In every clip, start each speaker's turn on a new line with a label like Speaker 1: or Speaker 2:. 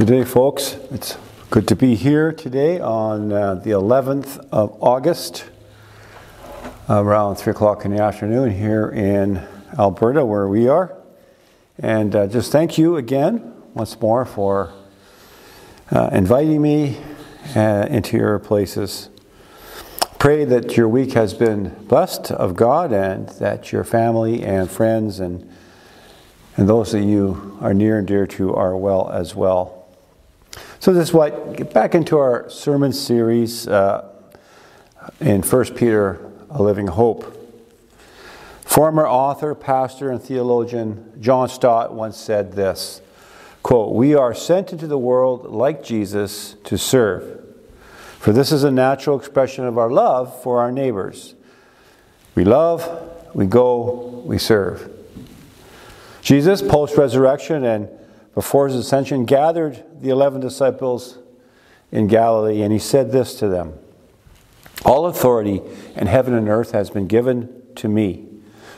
Speaker 1: Good day, folks. It's good to be here today on uh, the 11th of August, around 3 o'clock in the afternoon here in Alberta, where we are. And uh, just thank you again, once more, for uh, inviting me uh, into your places. Pray that your week has been blessed of God and that your family and friends and and those that you are near and dear to are well as well. So this is what get back into our sermon series uh, in 1 Peter, A Living Hope. Former author, pastor, and theologian John Stott once said this quote, We are sent into the world like Jesus to serve. For this is a natural expression of our love for our neighbors. We love, we go, we serve. Jesus, post resurrection and before his ascension, gathered the 11 disciples in Galilee, and he said this to them All authority in heaven and earth has been given to me.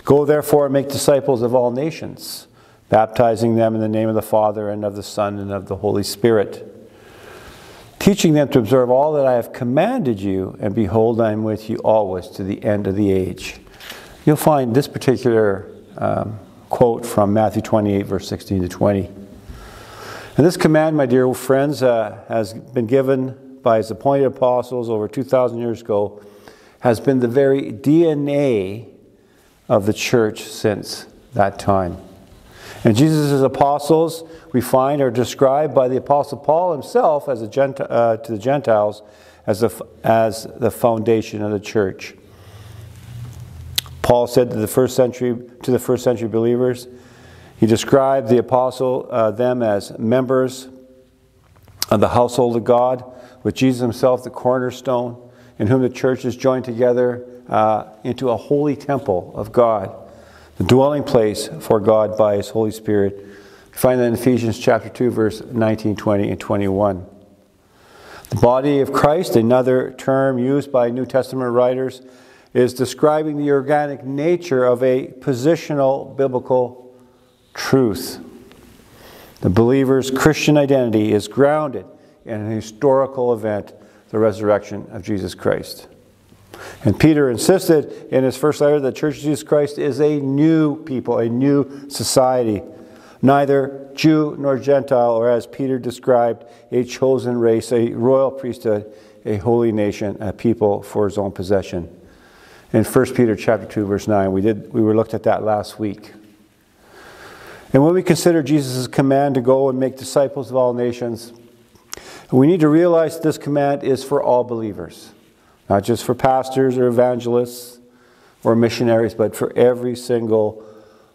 Speaker 1: Go therefore and make disciples of all nations, baptizing them in the name of the Father, and of the Son, and of the Holy Spirit, teaching them to observe all that I have commanded you, and behold, I am with you always to the end of the age. You'll find this particular um, quote from Matthew 28, verse 16 to 20. And this command, my dear friends, uh, has been given by his appointed apostles over 2,000 years ago, has been the very DNA of the church since that time. And Jesus' apostles, we find, are described by the Apostle Paul himself as a Gent- uh, to the Gentiles as, a, as the foundation of the church. Paul said to the first century to the first century believers, he described the apostle uh, them as members of the household of God, with Jesus himself the cornerstone, in whom the church is joined together uh, into a holy temple of God, the dwelling place for God by his Holy Spirit. You find that in Ephesians chapter 2, verse 19, 20, and 21. The body of Christ, another term used by New Testament writers, is describing the organic nature of a positional biblical truth. The believer's Christian identity is grounded in an historical event, the resurrection of Jesus Christ. And Peter insisted in his first letter that the Church of Jesus Christ is a new people, a new society, neither Jew nor Gentile, or as Peter described, a chosen race, a royal priesthood, a holy nation, a people for his own possession. In 1 Peter chapter 2, verse 9, we did we were looked at that last week. And when we consider Jesus' command to go and make disciples of all nations, we need to realize this command is for all believers, not just for pastors or evangelists or missionaries, but for every single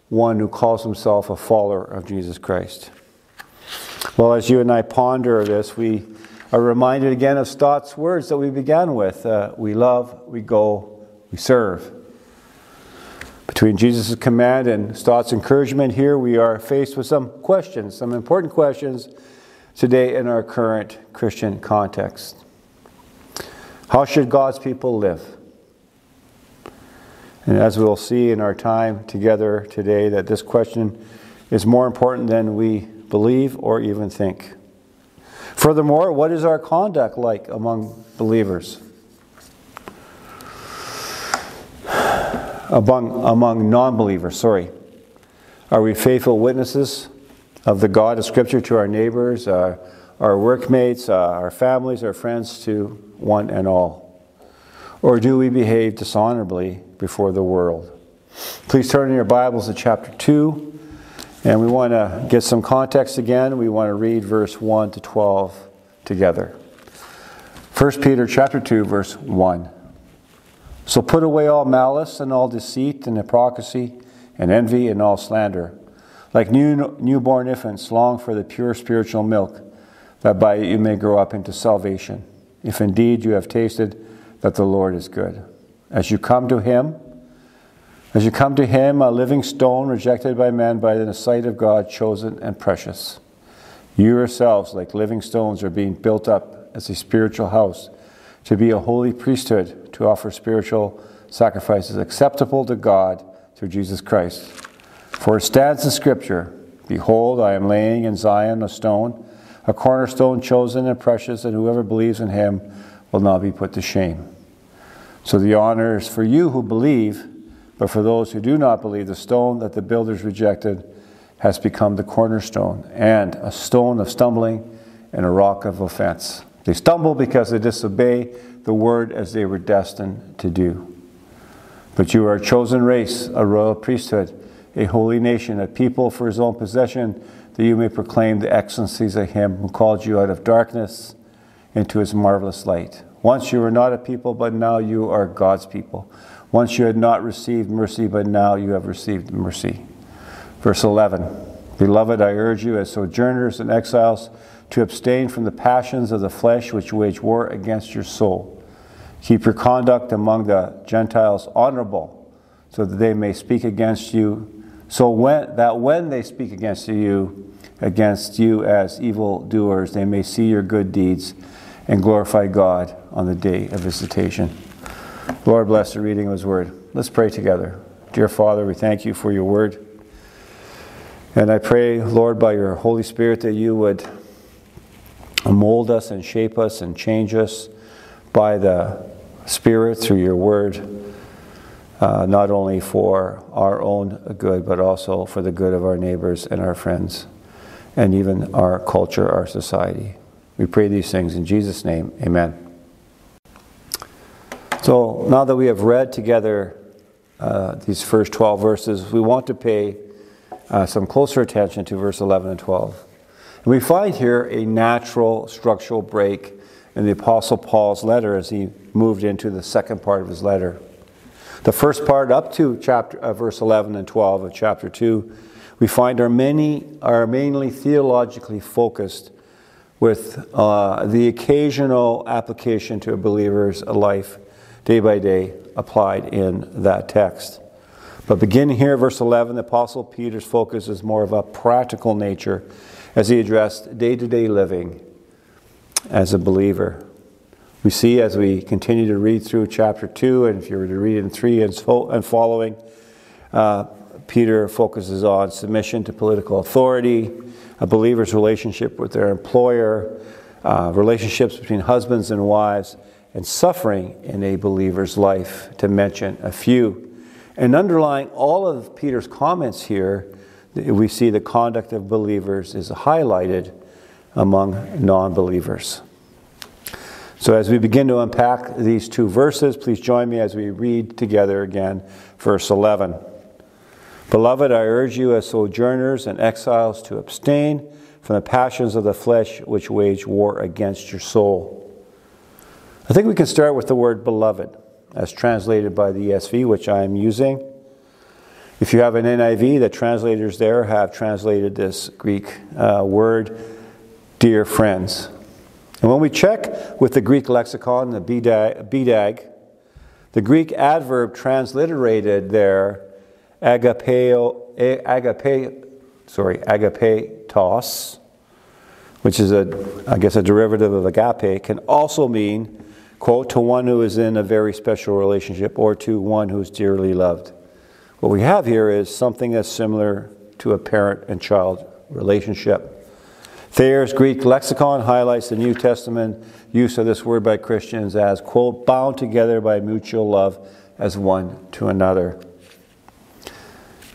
Speaker 1: one who calls himself a follower of Jesus Christ. Well, as you and I ponder this, we are reminded again of Stott's words that we began with uh, we love, we go, we serve. Between Jesus' command and Stott's encouragement here, we are faced with some questions, some important questions today in our current Christian context. How should God's people live? And as we'll see in our time together today, that this question is more important than we believe or even think. Furthermore, what is our conduct like among believers? Among, among non believers, sorry. Are we faithful witnesses of the God of Scripture to our neighbors, our, our workmates, uh, our families, our friends, to one and all? Or do we behave dishonorably before the world? Please turn in your Bibles to chapter 2, and we want to get some context again. We want to read verse 1 to 12 together. 1 Peter chapter 2, verse 1. So put away all malice and all deceit and hypocrisy and envy and all slander. Like new, newborn infants, long for the pure spiritual milk, that by it you may grow up into salvation, if indeed you have tasted that the Lord is good. As you come to Him, as you come to Him, a living stone rejected by men, by the sight of God, chosen and precious. You yourselves, like living stones, are being built up as a spiritual house to be a holy priesthood, to offer spiritual sacrifices acceptable to God through Jesus Christ. For it stands in Scripture Behold, I am laying in Zion a stone, a cornerstone chosen and precious, and whoever believes in him will not be put to shame. So the honor is for you who believe, but for those who do not believe, the stone that the builders rejected has become the cornerstone, and a stone of stumbling and a rock of offense. They stumble because they disobey the word as they were destined to do. But you are a chosen race, a royal priesthood, a holy nation, a people for his own possession, that you may proclaim the excellencies of him who called you out of darkness into his marvelous light. Once you were not a people, but now you are God's people. Once you had not received mercy, but now you have received mercy. Verse 11 Beloved, I urge you as sojourners and exiles to abstain from the passions of the flesh which wage war against your soul. Keep your conduct among the Gentiles honorable, so that they may speak against you, so when, that when they speak against you, against you as evil doers, they may see your good deeds and glorify God on the day of visitation. Lord, bless the reading of His word. Let's pray together. Dear Father, we thank you for your word. And I pray, Lord, by your Holy Spirit, that you would mold us and shape us and change us by the Spirit through your word, uh, not only for our own good, but also for the good of our neighbors and our friends, and even our culture, our society. We pray these things in Jesus' name. Amen. So now that we have read together uh, these first 12 verses, we want to pay uh, some closer attention to verse 11 and 12. And we find here a natural structural break in the Apostle Paul's letter as he moved into the second part of his letter. The first part, up to chapter, uh, verse 11 and 12 of chapter 2, we find are, many, are mainly theologically focused with uh, the occasional application to a believer's life day by day applied in that text. But beginning here, verse 11, the Apostle Peter's focus is more of a practical nature as he addressed day to day living as a believer. We see as we continue to read through chapter 2, and if you were to read in 3 and following, uh, Peter focuses on submission to political authority, a believer's relationship with their employer, uh, relationships between husbands and wives, and suffering in a believer's life, to mention a few. And underlying all of Peter's comments here, we see the conduct of believers is highlighted among non believers. So, as we begin to unpack these two verses, please join me as we read together again verse 11. Beloved, I urge you as sojourners and exiles to abstain from the passions of the flesh which wage war against your soul. I think we can start with the word beloved, as translated by the ESV, which I am using. If you have an NIV, the translators there have translated this Greek uh, word, dear friends. And when we check with the Greek lexicon, the BDAG, the Greek adverb transliterated there agapeo, agape, sorry, agapetos, which is a, I guess, a derivative of agape, can also mean, quote, to one who is in a very special relationship or to one who is dearly loved. What we have here is something that's similar to a parent and child relationship. Thayer's Greek lexicon highlights the New Testament use of this word by Christians as, quote, bound together by mutual love as one to another.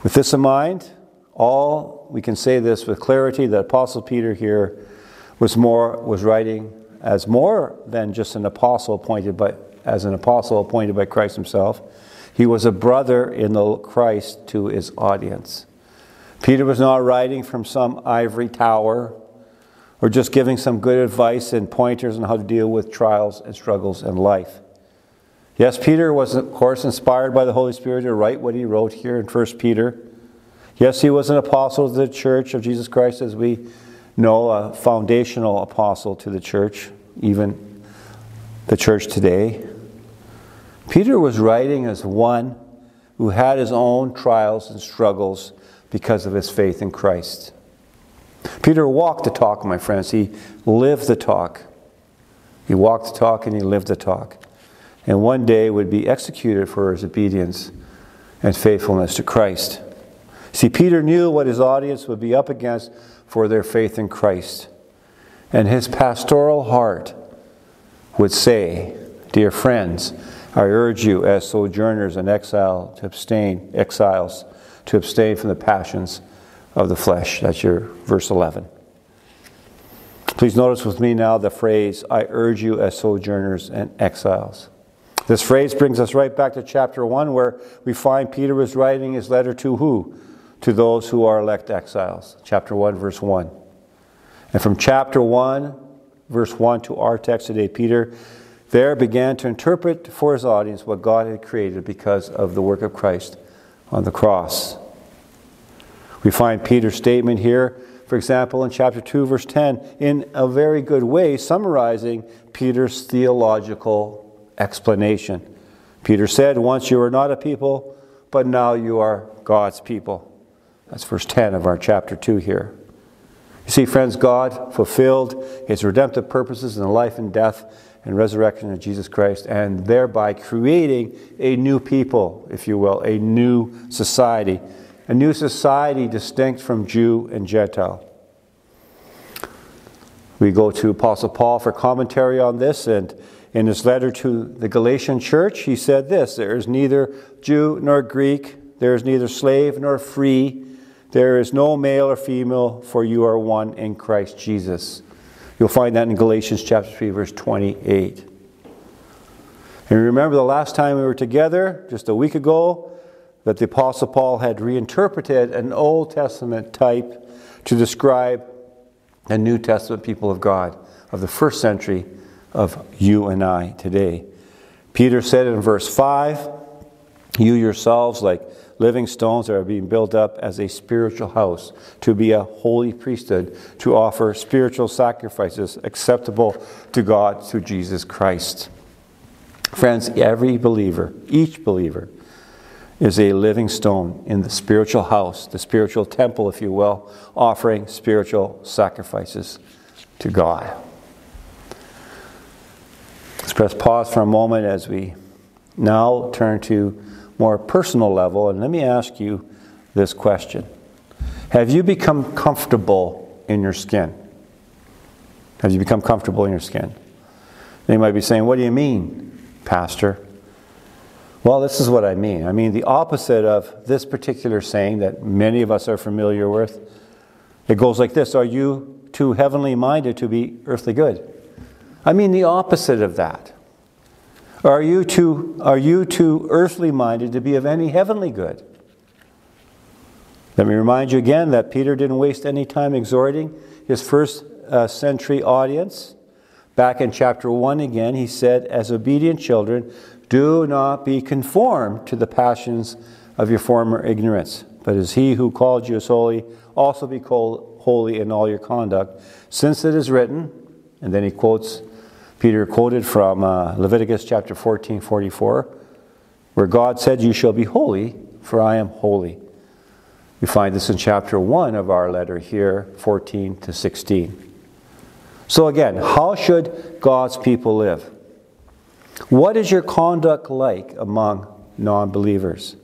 Speaker 1: With this in mind, all we can say this with clarity that Apostle Peter here was more was writing as more than just an apostle appointed by as an apostle appointed by Christ himself. He was a brother in the Christ to his audience. Peter was not writing from some ivory tower or just giving some good advice and pointers on how to deal with trials and struggles in life. Yes, Peter was, of course, inspired by the Holy Spirit to write what he wrote here in 1 Peter. Yes, he was an apostle to the church of Jesus Christ, as we know, a foundational apostle to the church, even the church today. Peter was writing as one who had his own trials and struggles because of his faith in Christ. Peter walked the talk, my friends. He lived the talk. He walked the talk and he lived the talk and one day would be executed for his obedience and faithfulness to Christ. See, Peter knew what his audience would be up against for their faith in Christ. and his pastoral heart would say, Dear friends, I urge you as sojourners and exile to abstain, exiles, to abstain from the passions of the flesh. That's your verse 11. Please notice with me now the phrase, I urge you as sojourners and exiles. This phrase brings us right back to chapter 1, where we find Peter was writing his letter to who? To those who are elect exiles. Chapter 1, verse 1. And from chapter 1, verse 1 to our text today, Peter there began to interpret for his audience what God had created because of the work of Christ on the cross. We find Peter's statement here, for example, in chapter 2, verse 10, in a very good way, summarizing Peter's theological explanation. Peter said, Once you were not a people, but now you are God's people. That's verse 10 of our chapter 2 here. You see, friends, God fulfilled his redemptive purposes in the life and death and resurrection of Jesus Christ, and thereby creating a new people, if you will, a new society, a new society distinct from Jew and Gentile. We go to Apostle Paul for commentary on this, and in his letter to the Galatian church, he said this There is neither Jew nor Greek, there is neither slave nor free, there is no male or female, for you are one in Christ Jesus. You'll find that in Galatians chapter 3, verse 28. And remember the last time we were together, just a week ago, that the Apostle Paul had reinterpreted an Old Testament type to describe the New Testament people of God of the first century of you and I today. Peter said in verse 5 You yourselves, like living stones are being built up as a spiritual house, to be a holy priesthood, to offer spiritual sacrifices acceptable to God through Jesus Christ. Friends, every believer, each believer, is a living stone in the spiritual house, the spiritual temple, if you will, offering spiritual sacrifices to God. Let's press pause for a moment as we now turn to more personal level, and let me ask you this question Have you become comfortable in your skin? Have you become comfortable in your skin? They might be saying, What do you mean, Pastor? Well, this is what I mean. I mean the opposite of this particular saying that many of us are familiar with. It goes like this Are you too heavenly minded to be earthly good? I mean the opposite of that. Are you too, are you too earthly minded to be of any heavenly good? Let me remind you again that Peter didn't waste any time exhorting his first uh, century audience. Back in chapter 1 again, he said, As obedient children, do not be conformed to the passions of your former ignorance, but as he who called you is holy, also be called holy in all your conduct, since it is written, and then he quotes Peter quoted from uh, Leviticus chapter 14, 44, where God said, You shall be holy, for I am holy. We find this in chapter 1 of our letter here, 14 to 16. So, again, how should God's people live? What is your conduct like among non believers?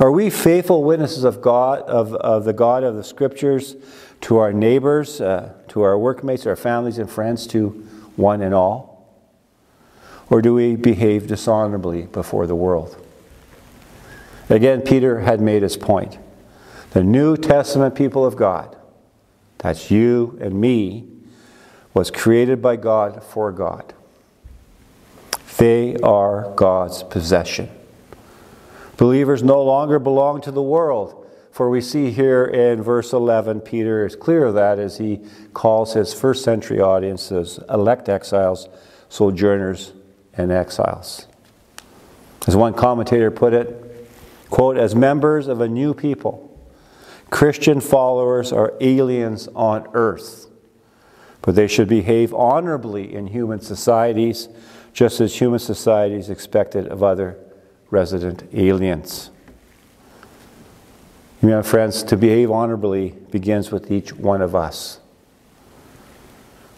Speaker 1: Are we faithful witnesses of God, of, of the God of the Scriptures, to our neighbors, uh, to our workmates, our families and friends, to one and all? Or do we behave dishonorably before the world? Again, Peter had made his point. The New Testament people of God, that's you and me, was created by God for God. They are God's possession. Believers no longer belong to the world for we see here in verse 11, Peter is clear of that as he calls his first century audiences elect exiles, sojourners, and exiles. As one commentator put it, quote, as members of a new people, Christian followers are aliens on earth, but they should behave honorably in human societies, just as human societies expected of other resident aliens. You know, friends, to behave honorably begins with each one of us.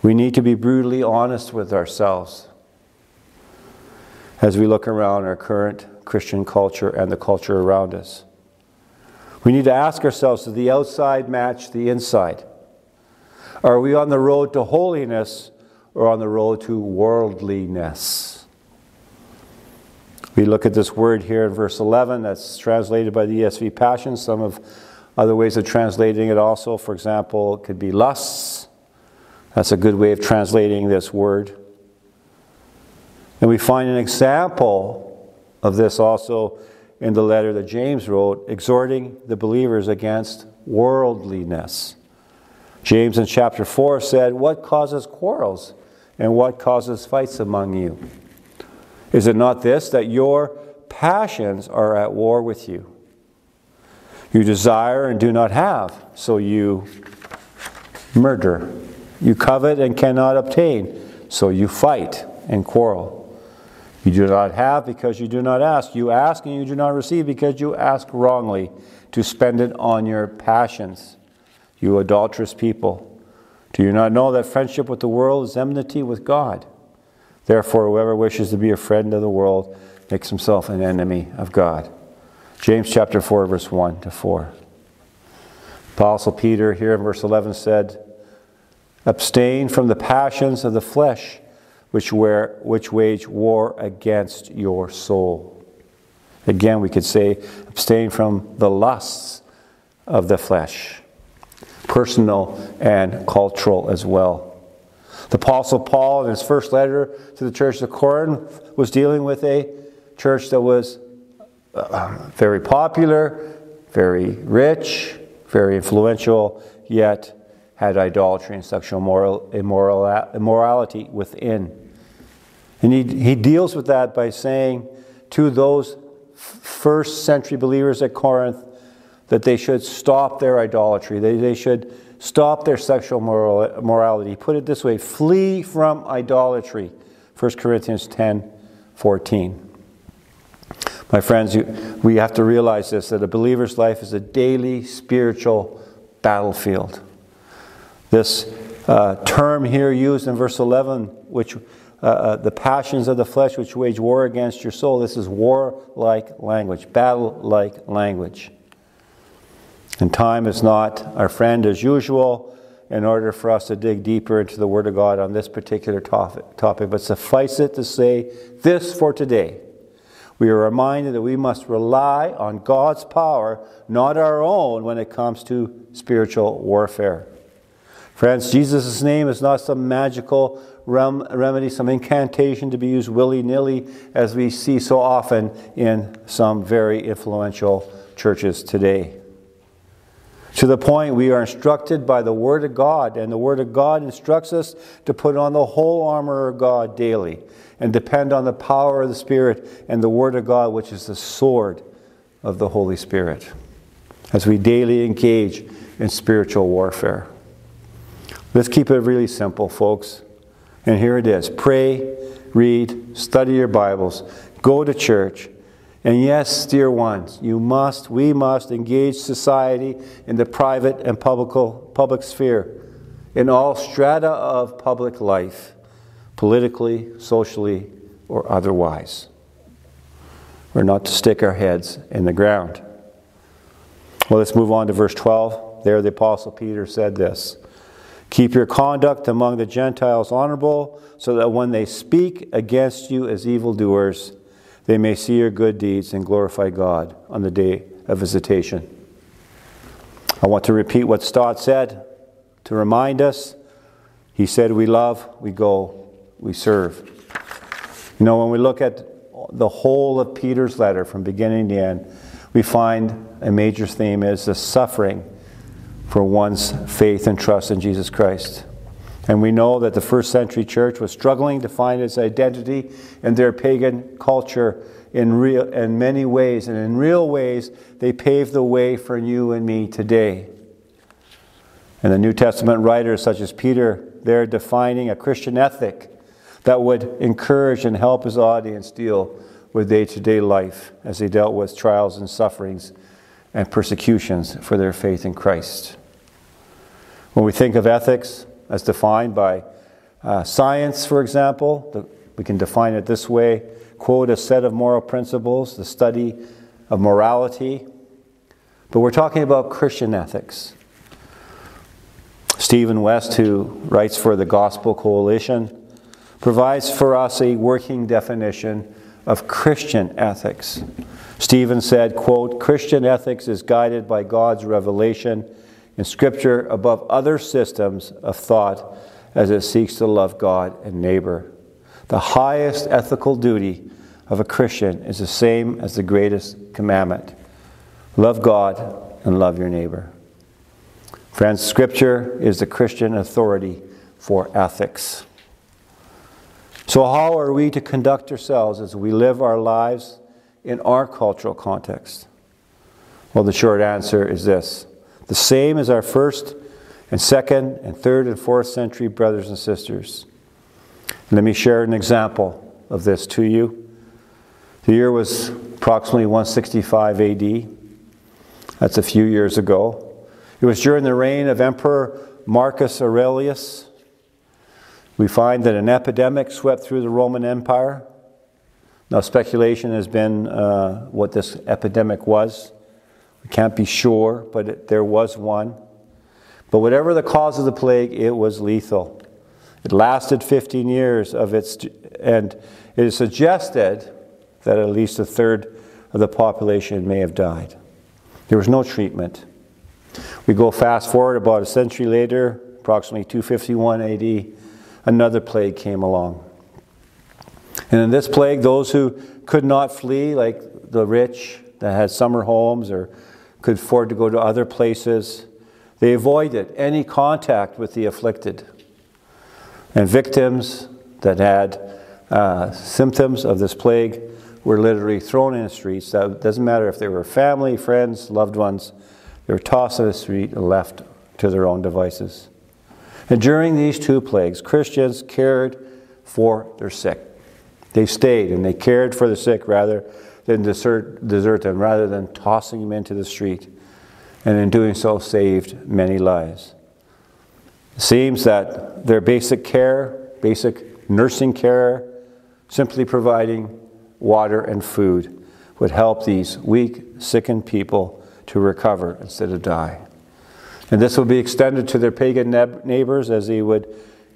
Speaker 1: We need to be brutally honest with ourselves as we look around our current Christian culture and the culture around us. We need to ask ourselves does the outside match the inside? Are we on the road to holiness or on the road to worldliness? We look at this word here in verse 11 that's translated by the ESV Passion. Some of other ways of translating it also, for example, it could be lusts. That's a good way of translating this word. And we find an example of this also in the letter that James wrote, exhorting the believers against worldliness. James in chapter 4 said, What causes quarrels and what causes fights among you? Is it not this, that your passions are at war with you? You desire and do not have, so you murder. You covet and cannot obtain, so you fight and quarrel. You do not have because you do not ask. You ask and you do not receive because you ask wrongly to spend it on your passions. You adulterous people. Do you not know that friendship with the world is enmity with God? Therefore, whoever wishes to be a friend of the world makes himself an enemy of God. James chapter 4, verse 1 to 4. Apostle Peter here in verse 11 said, Abstain from the passions of the flesh which, were, which wage war against your soul. Again, we could say, abstain from the lusts of the flesh, personal and cultural as well. The Apostle Paul, in his first letter to the church of Corinth, was dealing with a church that was uh, very popular, very rich, very influential, yet had idolatry and sexual moral, immoral, immorality within. And he, he deals with that by saying to those first century believers at Corinth that they should stop their idolatry, they, they should stop their sexual moral, morality. Put it this way flee from idolatry. 1 Corinthians 10 14. My friends, you, we have to realize this that a believer's life is a daily spiritual battlefield. This uh, term here used in verse 11, which uh, uh, the passions of the flesh which wage war against your soul, this is war like language, battle like language. And time is not our friend as usual in order for us to dig deeper into the Word of God on this particular topic. But suffice it to say this for today. We are reminded that we must rely on God's power, not our own, when it comes to spiritual warfare. Friends, Jesus' name is not some magical rem- remedy, some incantation to be used willy nilly, as we see so often in some very influential churches today. To the point we are instructed by the Word of God, and the Word of God instructs us to put on the whole armor of God daily and depend on the power of the Spirit and the Word of God, which is the sword of the Holy Spirit, as we daily engage in spiritual warfare. Let's keep it really simple, folks. And here it is pray, read, study your Bibles, go to church. And yes, dear ones, you must, we must engage society in the private and public, public sphere, in all strata of public life, politically, socially, or otherwise. We're not to stick our heads in the ground. Well, let's move on to verse 12. There, the Apostle Peter said this Keep your conduct among the Gentiles honorable, so that when they speak against you as evildoers, they may see your good deeds and glorify God on the day of visitation. I want to repeat what Stott said to remind us. He said, We love, we go, we serve. You know, when we look at the whole of Peter's letter from beginning to end, we find a major theme is the suffering for one's faith and trust in Jesus Christ. And we know that the first century church was struggling to find its identity in their pagan culture in, real, in many ways. And in real ways, they paved the way for you and me today. And the New Testament writers, such as Peter, they're defining a Christian ethic that would encourage and help his audience deal with day to day life as they dealt with trials and sufferings and persecutions for their faith in Christ. When we think of ethics as defined by uh, science, for example, the, we can define it this way quote, a set of moral principles, the study of morality. But we're talking about Christian ethics. Stephen West, who writes for the Gospel Coalition, provides for us a working definition of Christian ethics. Stephen said, quote, Christian ethics is guided by God's revelation in Scripture above other systems of thought as it seeks to love God and neighbor. The highest ethical duty of a Christian is the same as the greatest commandment love God and love your neighbor. Friends, Scripture is the Christian authority for ethics. So, how are we to conduct ourselves as we live our lives in our cultural context? Well, the short answer is this the same as our first and second and third and fourth century brothers and sisters. Let me share an example of this to you. The year was approximately 165 AD. That's a few years ago. It was during the reign of Emperor Marcus Aurelius we find that an epidemic swept through the Roman Empire. Now, speculation has been uh, what this epidemic was. We can't be sure, but it, there was one. But whatever the cause of the plague, it was lethal. It lasted 15 years of its, and it is suggested that at least a third of the population may have died. There was no treatment. We go fast forward about a century later, approximately 251 AD, another plague came along. And in this plague, those who could not flee, like the rich that had summer homes or could afford to go to other places, they avoided any contact with the afflicted. And victims that had uh, symptoms of this plague were literally thrown in the streets. That doesn't matter if they were family, friends, loved ones, they were tossed in the street and left to their own devices. And during these two plagues, Christians cared for their sick. They stayed and they cared for the sick rather than desert, desert them, rather than tossing them into the street. And in doing so, saved many lives. It seems that their basic care, basic nursing care, simply providing water and food, would help these weak, sickened people to recover instead of die. And this would be extended to their pagan neighbors as he would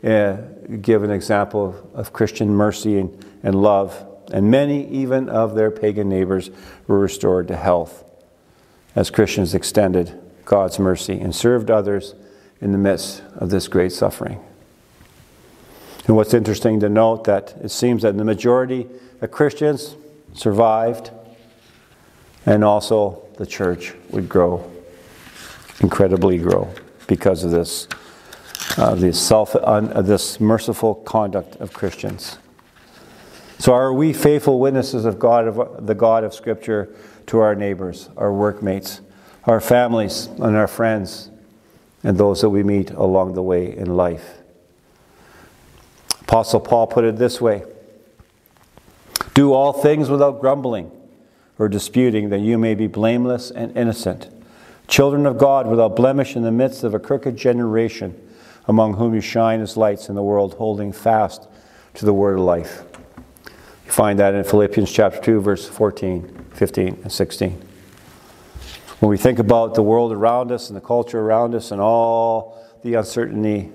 Speaker 1: uh, give an example of Christian mercy and, and love. And many, even of their pagan neighbors, were restored to health as Christians extended God's mercy and served others in the midst of this great suffering. And what's interesting to note that it seems that the majority of Christians survived and also the church would grow incredibly grow because of this, uh, this, self, uh, this merciful conduct of Christians. So, are we faithful witnesses of God, of the God of Scripture, to our neighbors, our workmates, our families, and our friends, and those that we meet along the way in life? Apostle Paul put it this way Do all things without grumbling or disputing, that you may be blameless and innocent children of God without blemish in the midst of a crooked generation, among whom you shine as lights in the world, holding fast to the word of life. You find that in Philippians chapter 2, verse 14, 15, and 16. When we think about the world around us and the culture around us and all the uncertainty,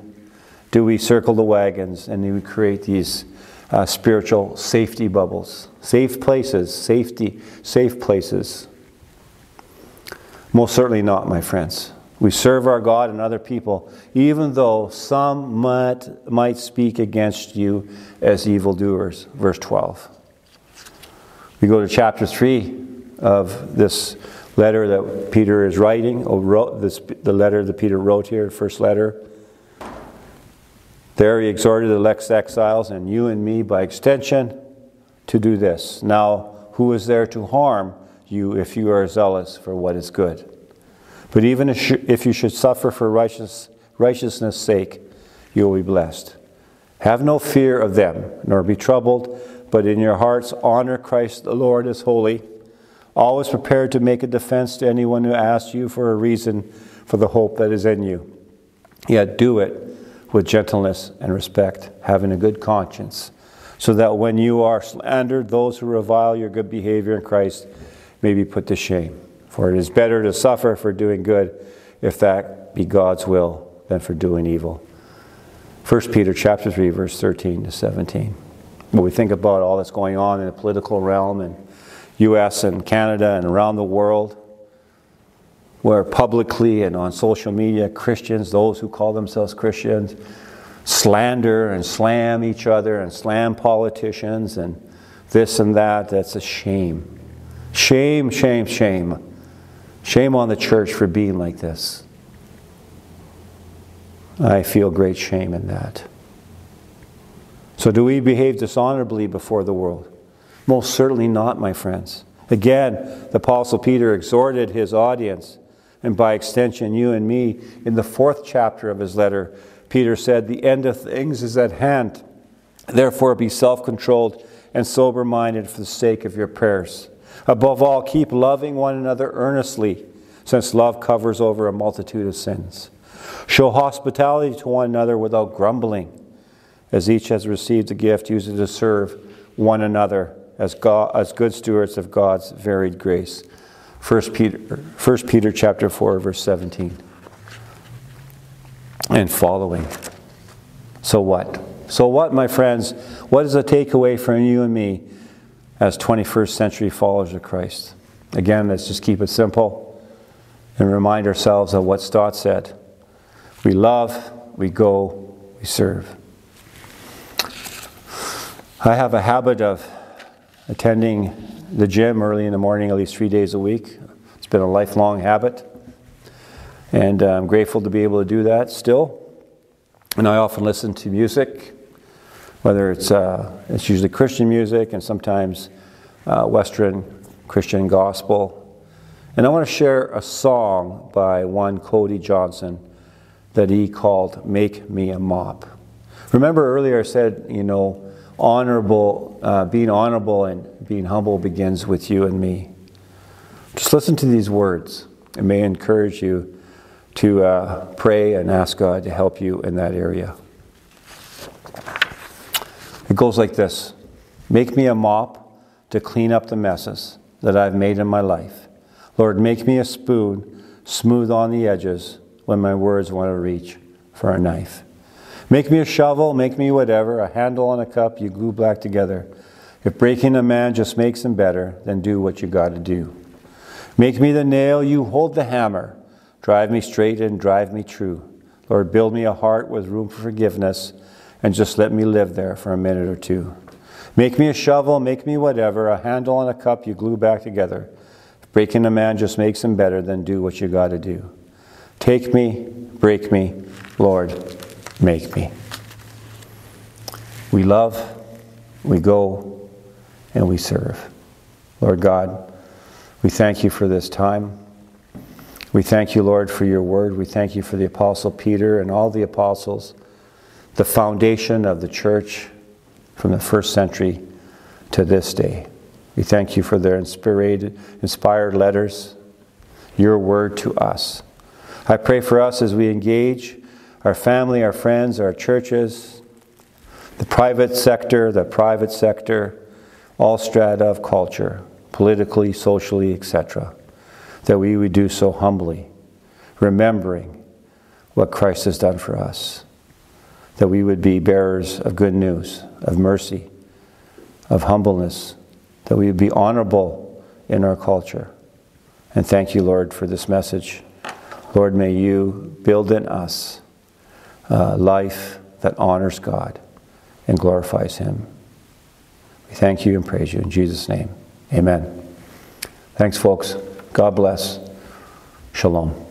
Speaker 1: do we circle the wagons and do we create these uh, spiritual safety bubbles? Safe places, safety, safe places most certainly not, my friends. We serve our God and other people, even though some might, might speak against you as evildoers. Verse 12. We go to chapter 3 of this letter that Peter is writing, or wrote this, the letter that Peter wrote here, first letter. There he exhorted the elect exiles and you and me by extension to do this. Now, who is there to harm? you if you are zealous for what is good. But even if you should suffer for righteous, righteousness' sake, you will be blessed. Have no fear of them, nor be troubled, but in your hearts honor Christ the Lord as holy, always prepared to make a defense to anyone who asks you for a reason for the hope that is in you. Yet do it with gentleness and respect, having a good conscience, so that when you are slandered, those who revile your good behavior in Christ may be put to shame. For it is better to suffer for doing good, if that be God's will, than for doing evil. 1 Peter chapter 3 verse 13 to 17. When we think about all that's going on in the political realm in US and Canada and around the world, where publicly and on social media Christians, those who call themselves Christians, slander and slam each other and slam politicians and this and that, that's a shame. Shame, shame, shame. Shame on the church for being like this. I feel great shame in that. So, do we behave dishonorably before the world? Most certainly not, my friends. Again, the Apostle Peter exhorted his audience, and by extension, you and me, in the fourth chapter of his letter. Peter said, The end of things is at hand. Therefore, be self controlled and sober minded for the sake of your prayers. Above all, keep loving one another earnestly, since love covers over a multitude of sins. Show hospitality to one another without grumbling. As each has received a gift, use it to serve one another as, God, as good stewards of God's varied grace. 1 Peter, 1 Peter chapter 4, verse 17 and following. So what? So what, my friends? What is the takeaway from you and me as 21st century followers of Christ? Again, let's just keep it simple and remind ourselves of what Stott said. We love, we go, we serve. I have a habit of attending the gym early in the morning, at least three days a week. It's been a lifelong habit. And uh, I'm grateful to be able to do that still. And I often listen to music, whether it's, uh, it's usually Christian music and sometimes uh, Western Christian gospel. And I want to share a song by one Cody Johnson that he called Make Me a Mop. Remember earlier I said, you know, honorable, uh, being honorable and being humble begins with you and me. Just listen to these words. It may encourage you to uh, pray and ask God to help you in that area. It goes like this Make me a mop to clean up the messes that I've made in my life. Lord, make me a spoon smooth on the edges when my words want to reach for a knife. Make me a shovel, make me whatever, a handle on a cup you glue back together. If breaking a man just makes him better, then do what you got to do. Make me the nail, you hold the hammer. Drive me straight and drive me true. Lord, build me a heart with room for forgiveness and just let me live there for a minute or two. Make me a shovel, make me whatever, a handle and a cup you glue back together. Breaking a man just makes him better, then do what you got to do. Take me, break me, Lord, make me. We love, we go, and we serve. Lord God, we thank you for this time. We thank you, Lord, for your word. We thank you for the Apostle Peter and all the apostles, the foundation of the church from the first century to this day. We thank you for their inspired, inspired letters, your word to us. I pray for us as we engage our family, our friends, our churches, the private sector, the private sector, all strata of culture, politically, socially, etc that we would do so humbly, remembering what Christ has done for us, that we would be bearers of good news, of mercy, of humbleness, that we would be honorable in our culture. And thank you, Lord, for this message. Lord, may you build in us a life that honors God and glorifies Him. We thank you and praise you in Jesus' name. Amen. Thanks, folks. God bless. Shalom.